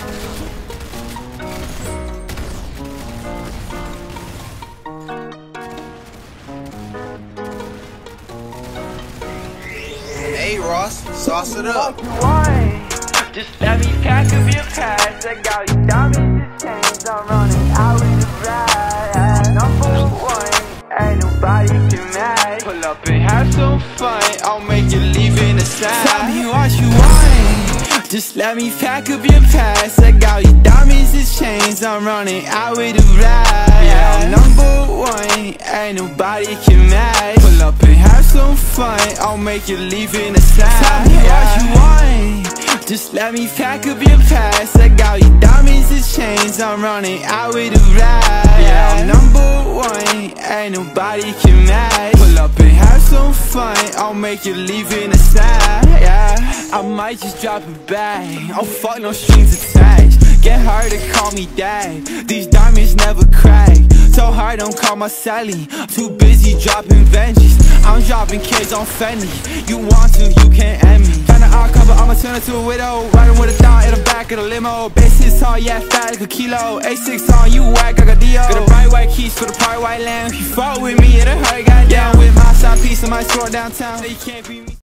Hey Ross, sauce it up. Just let me pack up your past. I got your diamonds and chains. I'm running out with the ride. Number one, ain't nobody can match. Pull up and have some fun. I'll make you leave in the side. Just let me pack up your past. I got your diamonds and chains. I'm running out with the ride. Yeah, I'm number one, ain't nobody can match. Pull up and have some fun. I'll make you leave in a sand. Tell me what you want. Just let me pack up your past I got your diamonds and chains I'm running out with a ride Yeah, I'm number one Ain't nobody can match Pull make you leave in the sand Yeah, I might just drop it back Oh fuck, no strings attached. Get hard to call me dad. These diamonds never crack. So hard, don't call my Sally. Too busy dropping vengeance I'm dropping kids on Fendi You want to, you can't end me. An art cover, I'ma turn into a widow. Riding with a dog in the back of the limo. Bass tall, yeah, fat like a kilo. A6 on, you whack, I got Dio Got a bright white keys for the bright white lamp. If you fuck with me, it'll hurt, goddamn With my score downtown